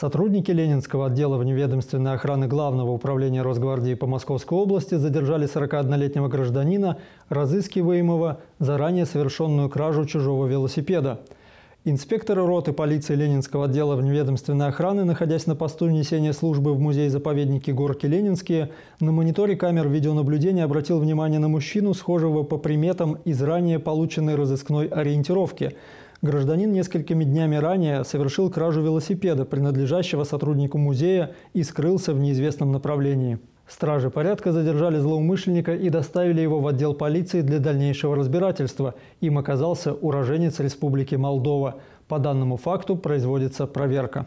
Сотрудники Ленинского отдела вневедомственной охраны Главного управления Росгвардии по Московской области задержали 41-летнего гражданина, разыскиваемого за ранее совершенную кражу чужого велосипеда. Инспекторы роты полиции Ленинского отдела вневедомственной охраны, находясь на посту несения службы в музее-заповеднике Горки Ленинские, на мониторе камер видеонаблюдения обратил внимание на мужчину, схожего по приметам из ранее полученной разыскной ориентировки – Гражданин несколькими днями ранее совершил кражу велосипеда, принадлежащего сотруднику музея, и скрылся в неизвестном направлении. Стражи порядка задержали злоумышленника и доставили его в отдел полиции для дальнейшего разбирательства. Им оказался уроженец Республики Молдова. По данному факту производится проверка.